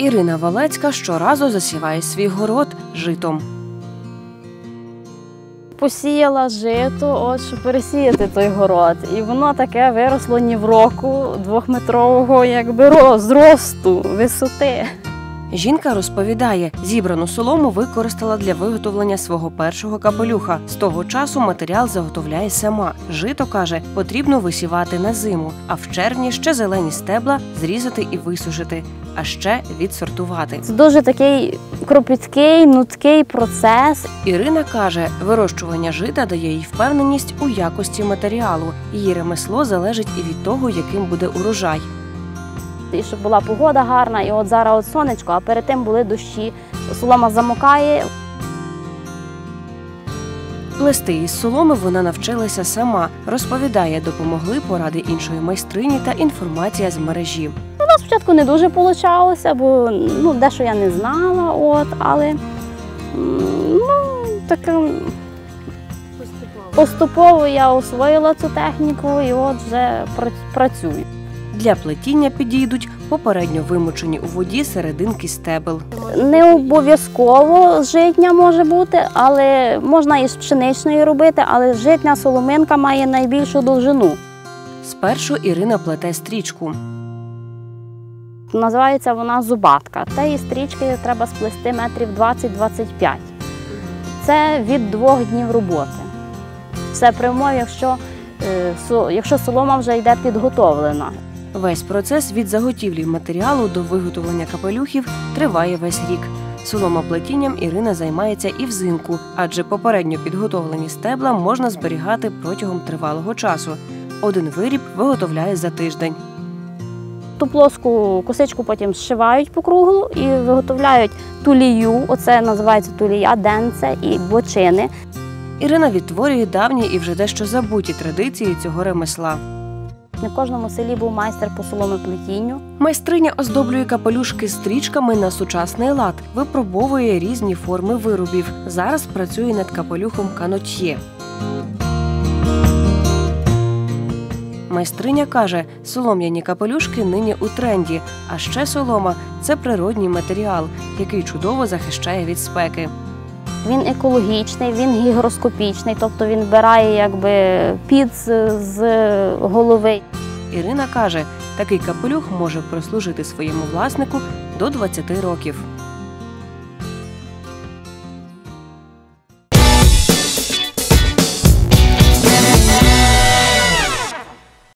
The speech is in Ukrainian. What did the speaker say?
Ірина Валецька щоразу засіває свій город житом. Посіяла жито, от щоб пересіяти той город. І воно таке виросло ні в року двохметрового якби ро- зросту, висоти. Жінка розповідає, зібрану солому використала для виготовлення свого першого капелюха. З того часу матеріал заготовляє сама. Жито каже, потрібно висівати на зиму, а в червні ще зелені стебла зрізати і висушити, а ще відсортувати. Це дуже такий кропіткий, нуткий процес. Ірина каже, вирощування жита дає їй впевненість у якості матеріалу. Її ремесло залежить і від того, яким буде урожай. І щоб була погода гарна, і от зараз от сонечко, а перед тим були дощі. Солома замокає, Плести із соломи вона навчилася сама. Розповідає, допомогли поради іншої майстрині та інформація з мережі. Ну, спочатку не дуже вийшло, бо ну, дещо я не знала, от, але ну, таке, поступово я освоїла цю техніку і от вже пра- працюю. Для плетіння підійдуть попередньо вимочені у воді серединки стебел. Не обов'язково житня може бути, але можна і з пшеничної робити, але житня соломинка має найбільшу довжину. Спершу Ірина плете стрічку. Називається вона зубатка. Тієї стрічки треба сплести метрів 20-25. Це від двох днів роботи. Все при умові, якщо, е, якщо солома вже йде підготовлена. Весь процес від заготівлі матеріалу до виготовлення капелюхів триває весь рік. Соломоплетінням Ірина займається і взимку, адже попередньо підготовлені стебла можна зберігати протягом тривалого часу. Один виріб виготовляє за тиждень. Ту плоску косичку потім зшивають по кругу і виготовляють тулію. Оце називається тулія, денце і бочини. Ірина відтворює давні і вже дещо забуті традиції цього ремесла. Не в кожному селі був майстер по соломоплетінню. Майстриня оздоблює капелюшки стрічками на сучасний лад, випробовує різні форми виробів. Зараз працює над капелюхом канотьє. Майстриня каже, солом'яні капелюшки нині у тренді, а ще солома це природній матеріал, який чудово захищає від спеки. Він екологічний, він гігроскопічний, тобто він вбирає якби під з- з голови. Ірина каже, такий капелюх може прислужити своєму власнику до 20 років.